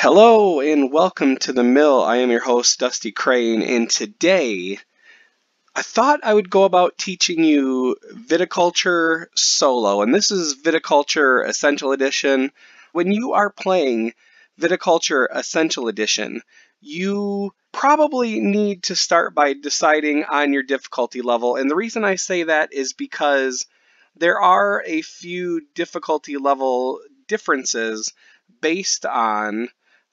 Hello and welcome to the mill. I am your host, Dusty Crane, and today I thought I would go about teaching you viticulture solo, and this is viticulture essential edition. When you are playing viticulture essential edition, you probably need to start by deciding on your difficulty level, and the reason I say that is because there are a few difficulty level differences based on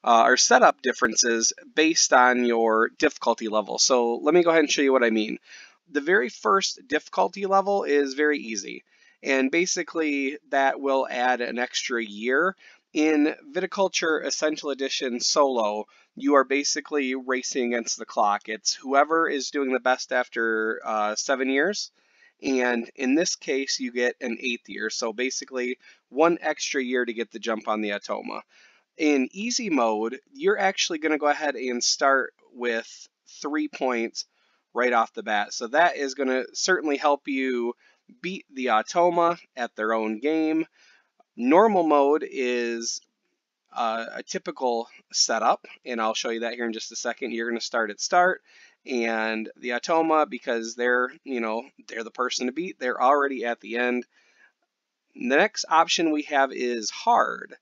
uh, or setup differences based on your difficulty level. So let me go ahead and show you what I mean. The very first difficulty level is very easy. And basically that will add an extra year. In Viticulture Essential Edition Solo, you are basically racing against the clock. It's whoever is doing the best after uh, seven years. And in this case, you get an eighth year. So basically one extra year to get the jump on the Automa. In easy mode, you're actually going to go ahead and start with three points right off the bat. So that is going to certainly help you beat the Automa at their own game. Normal mode is uh, a typical setup, and I'll show you that here in just a second. You're going to start at start, and the Automa, because they're, you know, they're the person to beat, they're already at the end. The next option we have is hard.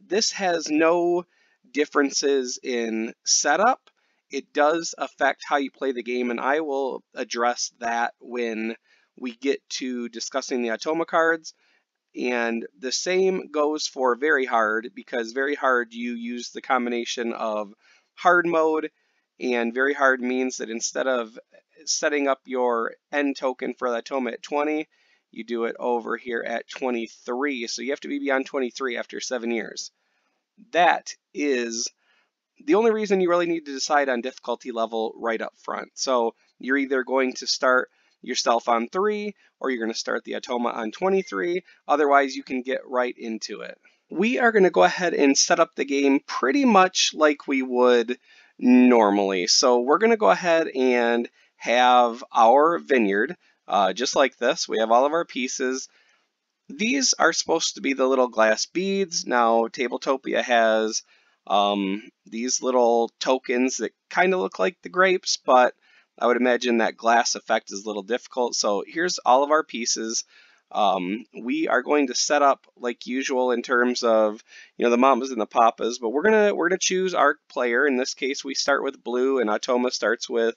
This has no differences in setup. It does affect how you play the game, and I will address that when we get to discussing the Automa cards. And the same goes for very hard, because very hard you use the combination of hard mode, and very hard means that instead of setting up your end token for the Automa at 20, you do it over here at 23. So you have to be beyond 23 after seven years. That is the only reason you really need to decide on difficulty level right up front. So you're either going to start yourself on 3 or you're going to start the Automa on 23. Otherwise, you can get right into it. We are going to go ahead and set up the game pretty much like we would normally. So we're going to go ahead and have our vineyard uh, just like this. We have all of our pieces. These are supposed to be the little glass beads. Now, Tabletopia has um, these little tokens that kind of look like the grapes, but I would imagine that glass effect is a little difficult. So here's all of our pieces. Um, we are going to set up like usual in terms of you know the mamas and the papas, but we're gonna we're gonna choose our player. In this case, we start with blue, and Automa starts with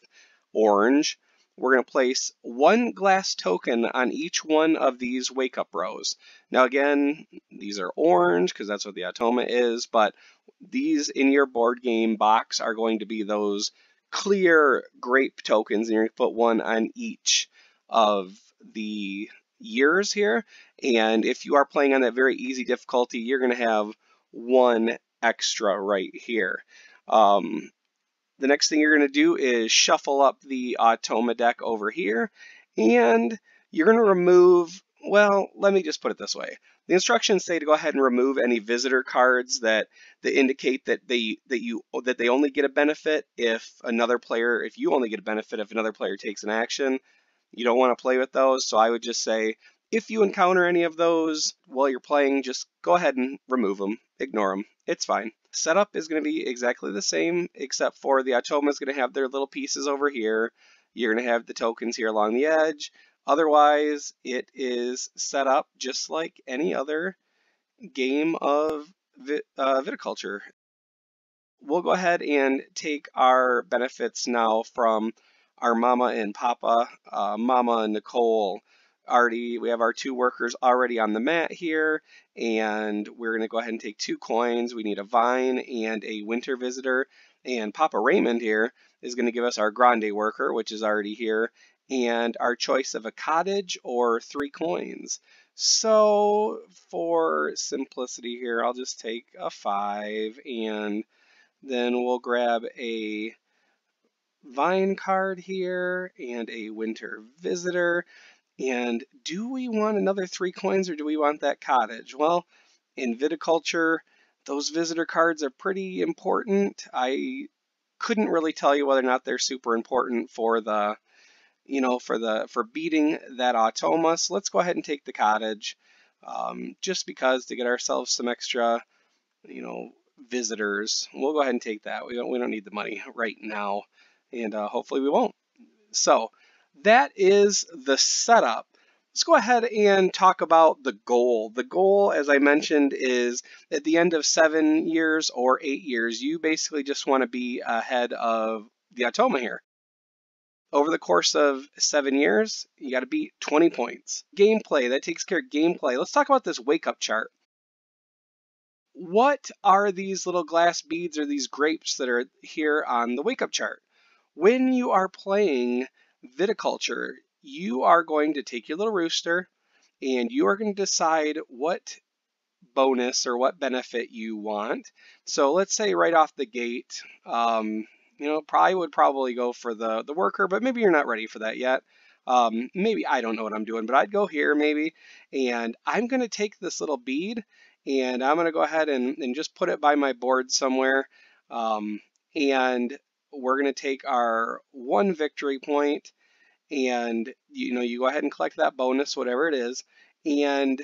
orange we're going to place one glass token on each one of these wake up rows. Now again, these are orange because that's what the Automa is, but these in your board game box are going to be those clear grape tokens and you're going to put one on each of the years here. And if you are playing on that very easy difficulty, you're going to have one extra right here. Um, the next thing you're going to do is shuffle up the Automa deck over here, and you're going to remove, well, let me just put it this way. The instructions say to go ahead and remove any visitor cards that, that indicate that they that you that they only get a benefit if another player if you only get a benefit if another player takes an action. You don't want to play with those, so I would just say if you encounter any of those while you're playing, just go ahead and remove them, ignore them. It's fine. Setup is going to be exactly the same, except for the Automa is going to have their little pieces over here. You're going to have the tokens here along the edge. Otherwise, it is set up just like any other game of vit uh, viticulture. We'll go ahead and take our benefits now from our mama and papa, uh, mama and Nicole, already, we have our two workers already on the mat here, and we're going to go ahead and take two coins. We need a vine and a winter visitor, and Papa Raymond here is going to give us our grande worker, which is already here, and our choice of a cottage or three coins. So for simplicity here, I'll just take a five, and then we'll grab a vine card here and a winter visitor. And do we want another three coins or do we want that cottage? Well, in viticulture, those visitor cards are pretty important. I couldn't really tell you whether or not they're super important for the, you know, for the for beating that Automa. So let's go ahead and take the cottage, um, just because to get ourselves some extra, you know, visitors. We'll go ahead and take that. We don't, we don't need the money right now, and uh, hopefully we won't. So that is the setup. Let's go ahead and talk about the goal. The goal, as I mentioned, is at the end of seven years or eight years, you basically just want to be ahead of the Automa here. Over the course of seven years, you got to beat 20 points. Gameplay, that takes care of gameplay. Let's talk about this wake up chart. What are these little glass beads or these grapes that are here on the wake up chart? When you are playing viticulture, you are going to take your little rooster and you are going to decide what bonus or what benefit you want. So let's say right off the gate, um, you know, probably would probably go for the, the worker, but maybe you're not ready for that yet. Um, maybe I don't know what I'm doing, but I'd go here maybe, and I'm going to take this little bead and I'm going to go ahead and, and just put it by my board somewhere. Um, and we're going to take our one victory point and you know you go ahead and collect that bonus whatever it is. And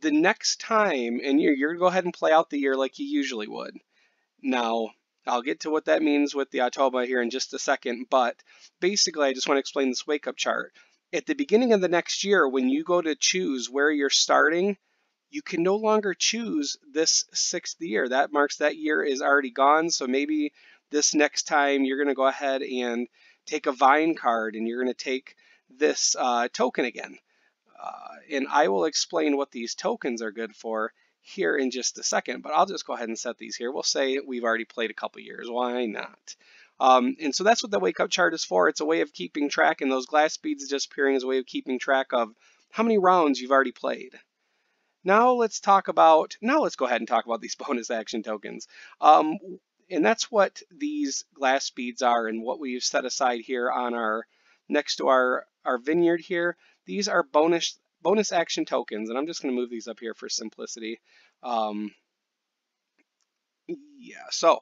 the next time and you're, you're going to go ahead and play out the year like you usually would. Now I'll get to what that means with the Automa here in just a second but basically I just want to explain this wake up chart. At the beginning of the next year when you go to choose where you're starting you can no longer choose this sixth year. That marks that year is already gone so maybe this next time you're going to go ahead and take a vine card and you're going to take this uh, token again. Uh, and I will explain what these tokens are good for here in just a second, but I'll just go ahead and set these here. We'll say we've already played a couple years. Why not? Um, and so that's what the wake up chart is for. It's a way of keeping track, and those glass beads disappearing is a way of keeping track of how many rounds you've already played. Now let's talk about, now let's go ahead and talk about these bonus action tokens. Um, and that's what these glass beads are and what we've set aside here on our next to our, our vineyard here. These are bonus bonus action tokens, and I'm just going to move these up here for simplicity. Um, yeah, so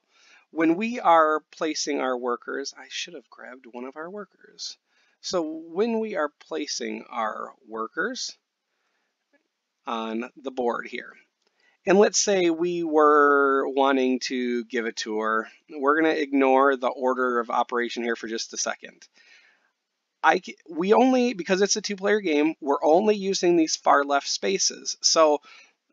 when we are placing our workers, I should have grabbed one of our workers. So when we are placing our workers on the board here, and let's say we were wanting to give a tour. We're going to ignore the order of operation here for just a second. I, we only, because it's a two-player game, we're only using these far left spaces. So,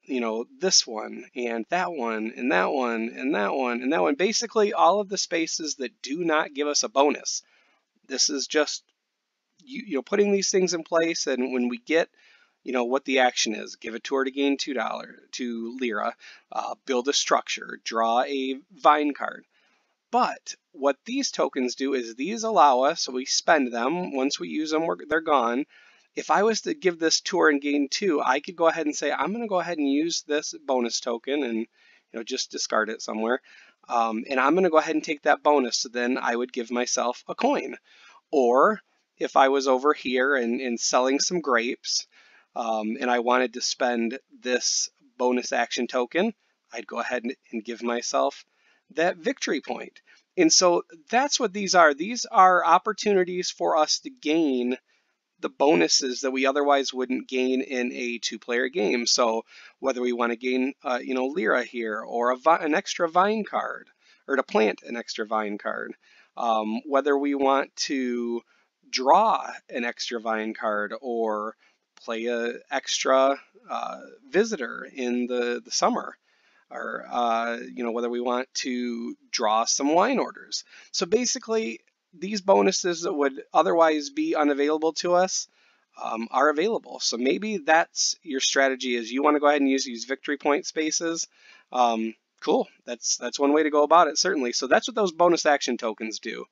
you know, this one, and that one, and that one, and that one, and that one. Basically, all of the spaces that do not give us a bonus. This is just, you, you know, putting these things in place, and when we get you know what the action is. Give a tour to gain two dollar to lira. Uh, build a structure. Draw a vine card. But what these tokens do is these allow us, so we spend them. Once we use them, they're gone. If I was to give this tour and gain two, I could go ahead and say, I'm going to go ahead and use this bonus token and you know just discard it somewhere. Um, and I'm going to go ahead and take that bonus. So then I would give myself a coin. Or if I was over here and, and selling some grapes, um, and I wanted to spend this bonus action token, I'd go ahead and give myself that victory point. And so that's what these are. These are opportunities for us to gain the bonuses that we otherwise wouldn't gain in a two-player game. So whether we want to gain, uh, you know, Lira here, or an extra vine card, or to plant an extra vine card, um, whether we want to draw an extra vine card, or play a extra uh, visitor in the, the summer or uh, you know whether we want to draw some wine orders. So basically these bonuses that would otherwise be unavailable to us um, are available. So maybe that's your strategy is you want to go ahead and use these victory point spaces. Um, cool, that's that's one way to go about it certainly. So that's what those bonus action tokens do.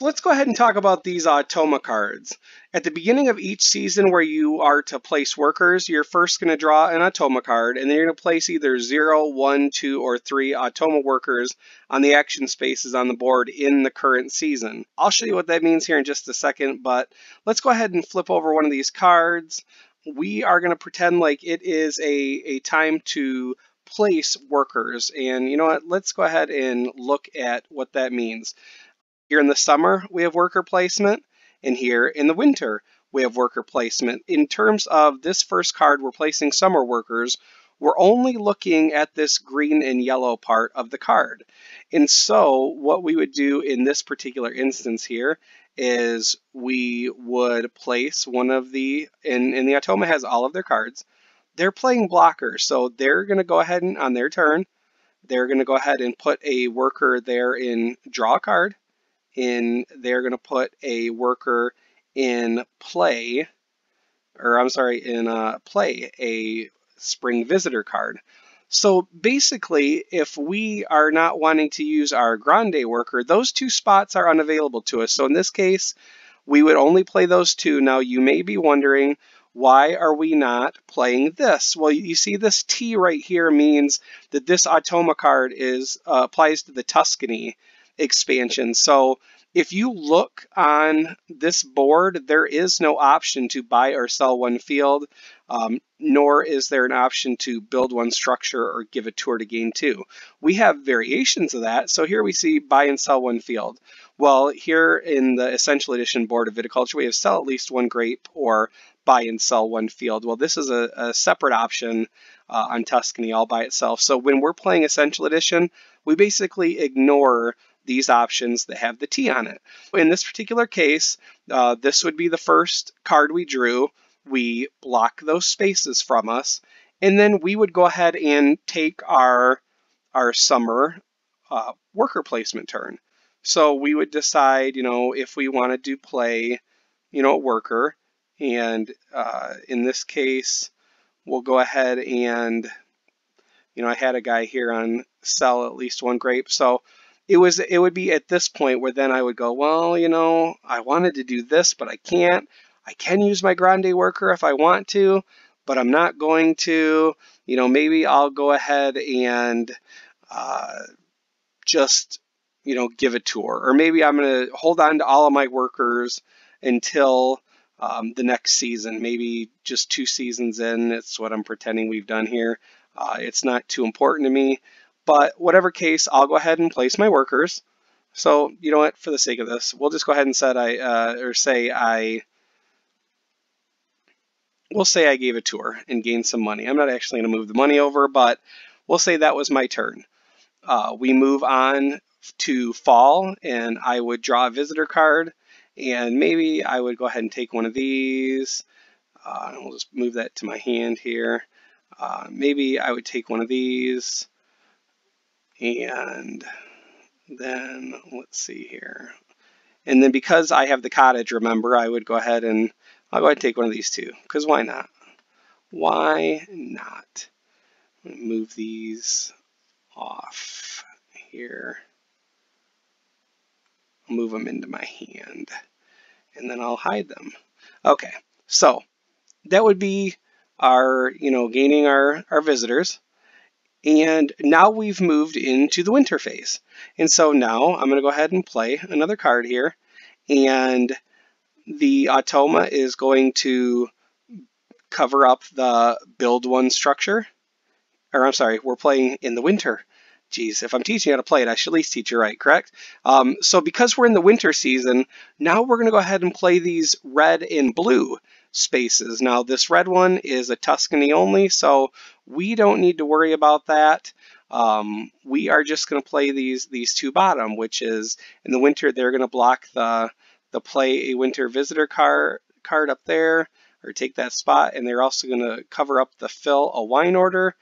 Let's go ahead and talk about these uh, Automa cards. At the beginning of each season where you are to place workers, you're first going to draw an Automa card, and then you're going to place either 0, 1, 2, or 3 Automa workers on the action spaces on the board in the current season. I'll show you what that means here in just a second, but let's go ahead and flip over one of these cards. We are going to pretend like it is a, a time to place workers. And you know what? Let's go ahead and look at what that means. Here in the summer, we have worker placement, and here in the winter, we have worker placement. In terms of this first card, we're placing summer workers. we're only looking at this green and yellow part of the card. And so what we would do in this particular instance here is we would place one of the, and, and the Automa has all of their cards. They're playing blocker, so they're going to go ahead and on their turn, they're going to go ahead and put a worker there in draw card. In they're going to put a worker in play, or I'm sorry, in uh, play a spring visitor card. So basically, if we are not wanting to use our grande worker, those two spots are unavailable to us. So in this case, we would only play those two. Now you may be wondering, why are we not playing this? Well, you see this T right here means that this Automa card is uh, applies to the Tuscany expansion. So if you look on this board, there is no option to buy or sell one field, um, nor is there an option to build one structure or give a tour to gain two. We have variations of that. So here we see buy and sell one field. Well, here in the Essential Edition Board of Viticulture, we have sell at least one grape or buy and sell one field. Well, this is a, a separate option uh, on Tuscany all by itself. So when we're playing Essential Edition, we basically ignore these options that have the T on it. In this particular case, uh, this would be the first card we drew. We block those spaces from us, and then we would go ahead and take our, our summer uh, worker placement turn. So we would decide, you know, if we wanted to play, you know, a worker, and uh, in this case, we'll go ahead and, you know, I had a guy here on sell at least one grape. So it was it would be at this point where then I would go, well, you know, I wanted to do this, but I can't. I can use my grande worker if I want to, but I'm not going to. You know, maybe I'll go ahead and uh, just, you know, give a tour. Or maybe I'm going to hold on to all of my workers until um, the next season, maybe just two seasons in. It's what I'm pretending we've done here. Uh, it's not too important to me. But whatever case, I'll go ahead and place my workers. So you know what, for the sake of this, we'll just go ahead and set I uh, or say I we'll say I gave a tour and gained some money. I'm not actually going to move the money over, but we'll say that was my turn. Uh, we move on to fall, and I would draw a visitor card, and maybe I would go ahead and take one of these. Uh, we'll just move that to my hand here. Uh, maybe I would take one of these. And then let's see here. And then because I have the cottage, remember, I would go ahead and I'll go ahead and take one of these two, because why not? Why not? Move these off here. I'll move them into my hand, and then I'll hide them. Okay, so that would be our, you know, gaining our, our visitors. And now we've moved into the winter phase. And so now I'm going to go ahead and play another card here. And the Automa is going to cover up the build one structure. Or I'm sorry, we're playing in the winter. Geez, if I'm teaching you how to play it, I should at least teach you right, correct? Um, so because we're in the winter season, now we're going to go ahead and play these red and blue spaces. Now this red one is a Tuscany only, so we don't need to worry about that. Um, we are just going to play these these two bottom, which is in the winter they're going to block the the play a winter visitor card card up there or take that spot, and they're also going to cover up the fill a wine order.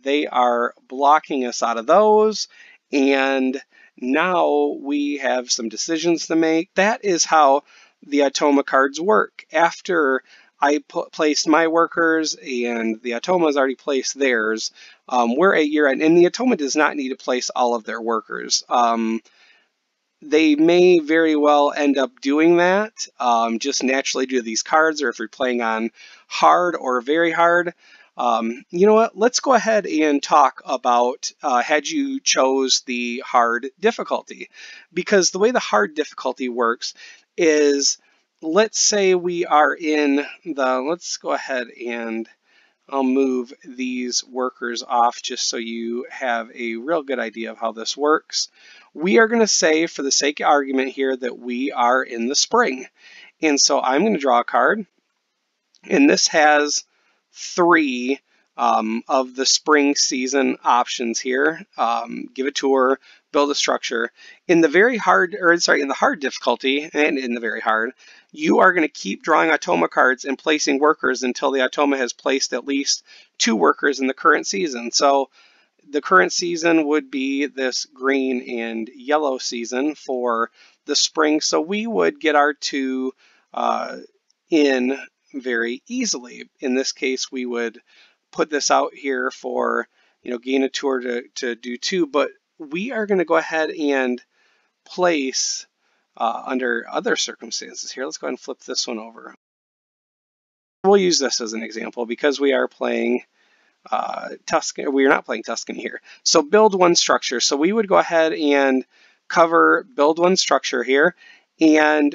They are blocking us out of those, and now we have some decisions to make. That is how the Automa cards work. After I put, placed my workers and the Automa has already placed theirs, um, we're at year end, and the Automa does not need to place all of their workers. Um, they may very well end up doing that um, just naturally due to these cards, or if you're playing on hard or very hard. Um, you know what? Let's go ahead and talk about uh, had you chose the hard difficulty, because the way the hard difficulty works is let's say we are in the, let's go ahead and I'll move these workers off just so you have a real good idea of how this works. We are going to say, for the sake of argument here, that we are in the spring. And so I'm going to draw a card, and this has three um, of the spring season options here. Um, give a tour, build a structure. In the very hard, or sorry, in the hard difficulty, and in the very hard, you are going to keep drawing Automa cards and placing workers until the Automa has placed at least two workers in the current season. So the current season would be this green and yellow season for the spring. So we would get our two uh, in very easily. In this case, we would put this out here for, you know, gain a tour to, to do two, but we are going to go ahead and place uh, under other circumstances here. Let's go ahead and flip this one over. We'll use this as an example because we are playing uh, Tuscany, we are not playing Tuscan here. So build one structure. So we would go ahead and cover build one structure here and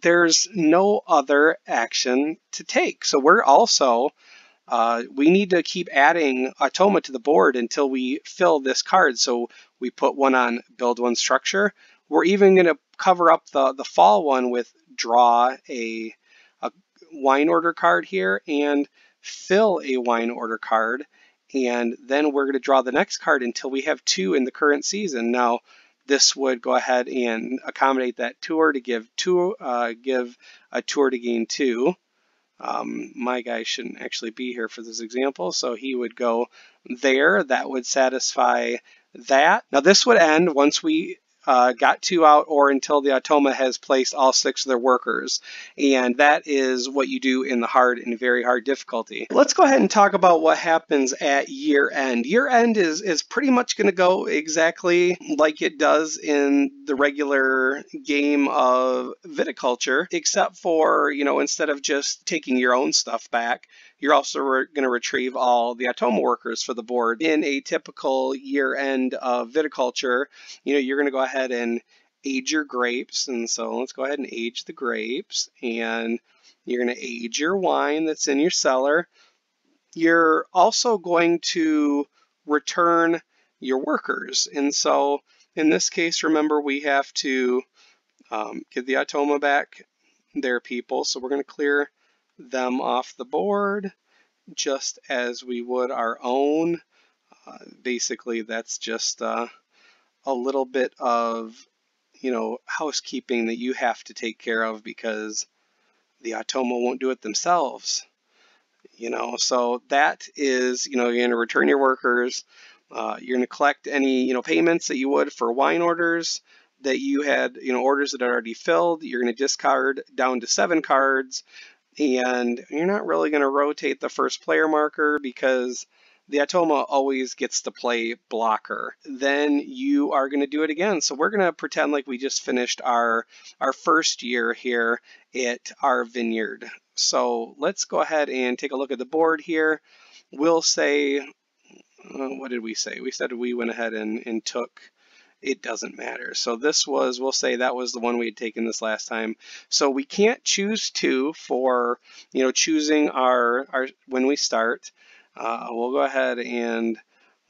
there's no other action to take. So we're also uh, we need to keep adding Automa to the board until we fill this card. So we put one on build one structure. We're even going to cover up the, the fall one with draw a, a wine order card here and fill a wine order card. And then we're going to draw the next card until we have two in the current season. Now, this would go ahead and accommodate that tour to give two, uh, give a tour to gain two. Um, my guy shouldn't actually be here for this example, so he would go there. That would satisfy that. Now this would end once we uh, got two out or until the Automa has placed all six of their workers. And that is what you do in the hard and very hard difficulty. Let's go ahead and talk about what happens at year end. Year end is, is pretty much going to go exactly like it does in the regular game of viticulture, except for, you know, instead of just taking your own stuff back, you're also going to retrieve all the Automa workers for the board. In a typical year end of viticulture, you know, you're going to go ahead and age your grapes. And so let's go ahead and age the grapes. And you're going to age your wine that's in your cellar. You're also going to return your workers. And so in this case, remember we have to um, give the Automa back their people. So we're going to clear them off the board just as we would our own. Uh, basically, that's just uh, a little bit of, you know, housekeeping that you have to take care of because the Automa won't do it themselves. You know, so that is, you know, you're going to return your workers. Uh, you're going to collect any, you know, payments that you would for wine orders that you had, you know, orders that are already filled. You're going to discard down to seven cards and you're not really going to rotate the first player marker because the Automa always gets to play blocker. Then you are going to do it again. So we're going to pretend like we just finished our, our first year here at our vineyard. So let's go ahead and take a look at the board here. We'll say, uh, what did we say? We said we went ahead and, and took it doesn't matter. So this was, we'll say that was the one we had taken this last time. So we can't choose two for, you know, choosing our, our when we start. Uh, we'll go ahead and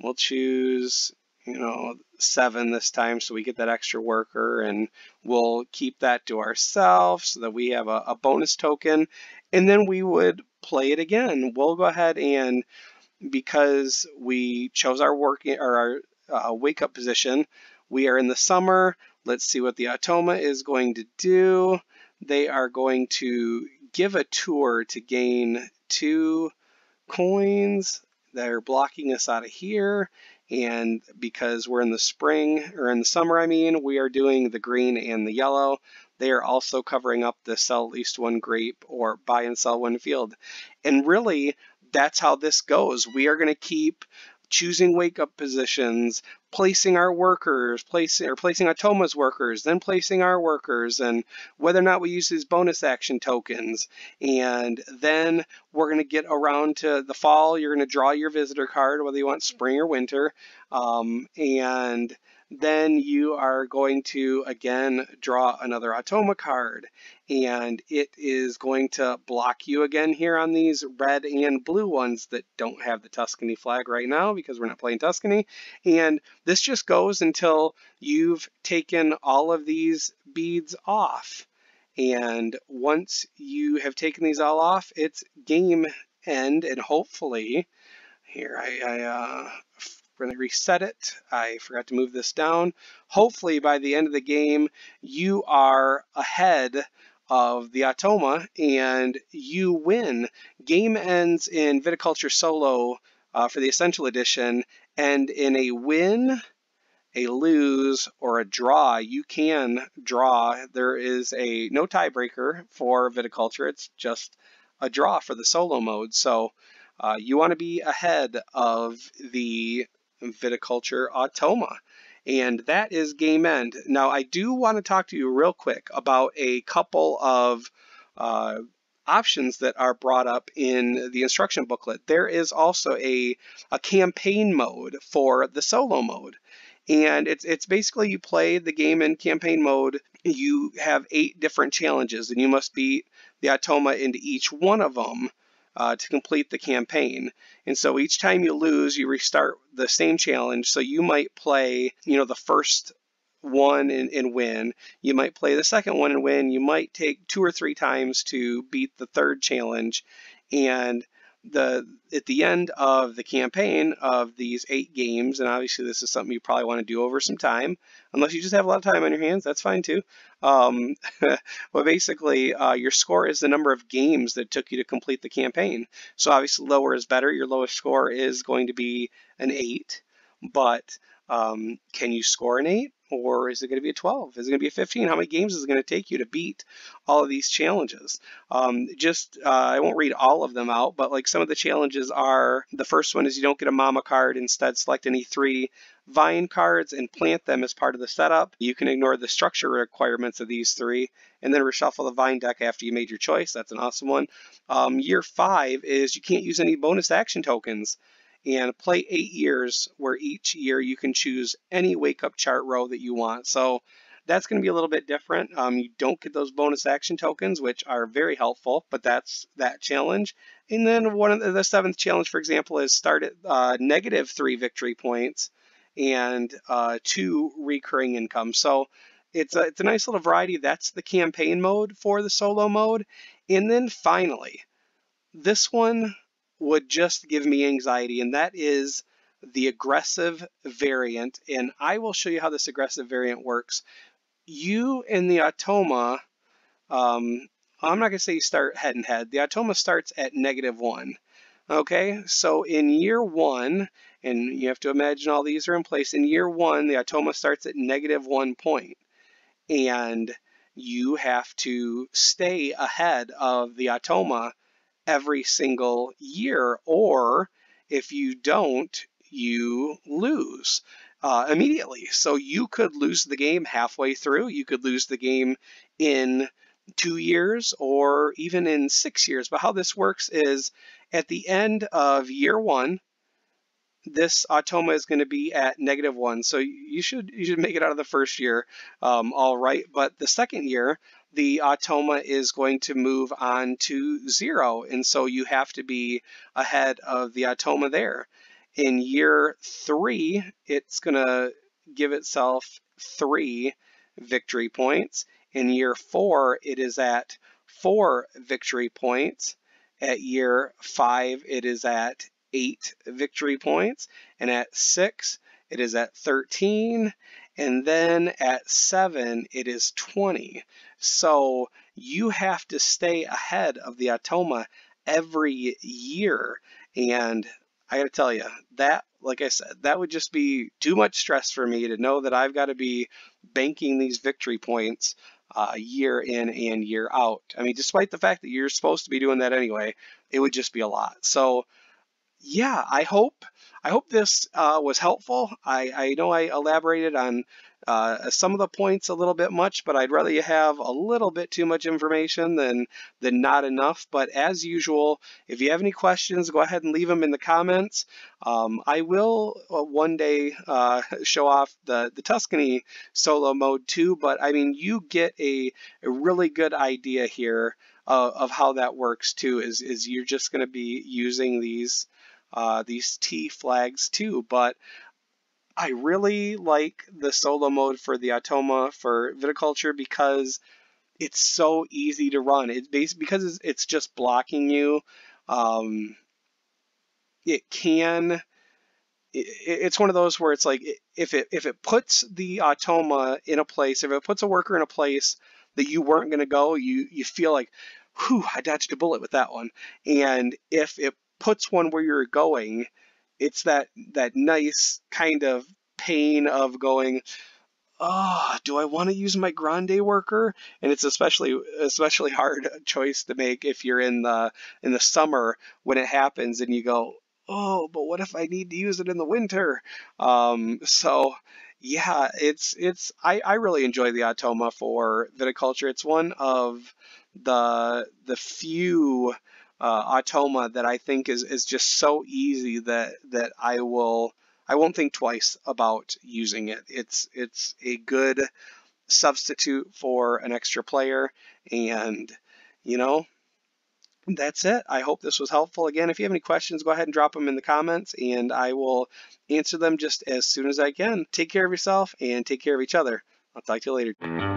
we'll choose, you know, seven this time so we get that extra worker and we'll keep that to ourselves so that we have a, a bonus token and then we would play it again. We'll go ahead and because we chose our working or our uh, wake up position, we are in the summer. Let's see what the Automa is going to do. They are going to give a tour to gain two coins that are blocking us out of here. And because we're in the spring, or in the summer, I mean, we are doing the green and the yellow. They are also covering up the sell at least one grape or buy and sell one field. And really, that's how this goes. We are going to keep choosing wake up positions, placing our workers, placing or placing Automa's workers, then placing our workers, and whether or not we use these bonus action tokens. And then we're going to get around to the fall. You're going to draw your visitor card, whether you want spring or winter. Um, and then you are going to again draw another Automa card. And it is going to block you again here on these red and blue ones that don't have the Tuscany flag right now because we're not playing Tuscany. And this just goes until you've taken all of these beads off. And once you have taken these all off it's game end, and hopefully, here I, I uh, going to reset it. I forgot to move this down. Hopefully, by the end of the game, you are ahead of the Automa and you win. Game ends in Viticulture Solo uh, for the Essential Edition, and in a win, a lose, or a draw, you can draw. There is a no tiebreaker for Viticulture. It's just a draw for the solo mode. So uh, you want to be ahead of the Viticulture Automa. And that is Game End. Now, I do want to talk to you real quick about a couple of uh, options that are brought up in the instruction booklet. There is also a, a campaign mode for the solo mode. And it's, it's basically you play the game in campaign mode. You have eight different challenges, and you must beat the Automa into each one of them uh, to complete the campaign. And so each time you lose, you restart the same challenge. So you might play, you know, the first one and, and, win. You might play the second one and win. You might take two or three times to beat the third challenge. And the at the end of the campaign of these eight games, and obviously this is something you probably want to do over some time, unless you just have a lot of time on your hands, that's fine too. Um, but basically, uh, your score is the number of games that took you to complete the campaign. So obviously, lower is better. Your lowest score is going to be an eight, but um, can you score an eight? Or is it going to be a 12? Is it going to be a 15? How many games is it going to take you to beat all of these challenges? Um, just, uh, I won't read all of them out, but like some of the challenges are, the first one is you don't get a mama card, instead select any three vine cards and plant them as part of the setup. You can ignore the structure requirements of these three and then reshuffle the vine deck after you made your choice. That's an awesome one. Um, year five is you can't use any bonus action tokens and play eight years where each year you can choose any wake up chart row that you want. So that's going to be a little bit different. Um, you don't get those bonus action tokens, which are very helpful, but that's that challenge. And then one of the, the seventh challenge, for example, is start at uh, negative three victory points and uh, two recurring income. So it's a, it's a nice little variety. That's the campaign mode for the solo mode. And then finally, this one would just give me anxiety, and that is the aggressive variant. And I will show you how this aggressive variant works. You in the Automa, um, I'm not going to say you start head and head. The Automa starts at negative one. Okay, so in year one, and you have to imagine all these are in place, in year one, the Automa starts at negative one point. And you have to stay ahead of the Automa every single year, or if you don't, you lose uh, immediately. So you could lose the game halfway through, you could lose the game in two years or even in six years. But how this works is at the end of year one, this automa is going to be at negative one. So you should you should make it out of the first year um, all right. But the second year, the automa is going to move on to zero. And so you have to be ahead of the automa there. In year three, it's going to give itself three victory points. In year four, it is at four victory points. At year five, it is at eight victory points. And at six, it is at 13. And then at seven, it is 20. So you have to stay ahead of the Automa every year. And I got to tell you, that, like I said, that would just be too much stress for me to know that I've got to be banking these victory points uh, year in and year out. I mean, despite the fact that you're supposed to be doing that anyway, it would just be a lot. So, yeah, I hope I hope this uh, was helpful. I, I know I elaborated on uh, some of the points a little bit much, but I'd rather you have a little bit too much information than, than not enough. But as usual, if you have any questions, go ahead and leave them in the comments. Um, I will uh, one day uh, show off the, the Tuscany solo mode too, but I mean, you get a, a really good idea here uh, of how that works too, is, is you're just going to be using these uh, these T flags too, but I really like the solo mode for the Automa for viticulture because it's so easy to run. It's based because it's just blocking you Um, it can it's one of those where it's like if it if it puts the automa in a place, if it puts a worker in a place that you weren't going to go, you you feel like, whew, I dodged a bullet with that one. And if it puts one where you're going, it's that that nice kind of pain of going, oh, do I want to use my grande worker? And it's especially especially hard choice to make if you're in the in the summer when it happens and you go, oh, but what if I need to use it in the winter? Um, so yeah, it's it's I, I really enjoy the Automa for viticulture. It's one of the the few uh, Automa that I think is is just so easy that that I will I won't think twice about using it. It's it's a good substitute for an extra player and you know that's it. I hope this was helpful. Again, if you have any questions, go ahead and drop them in the comments and I will answer them just as soon as I can. Take care of yourself and take care of each other. I'll talk to you later.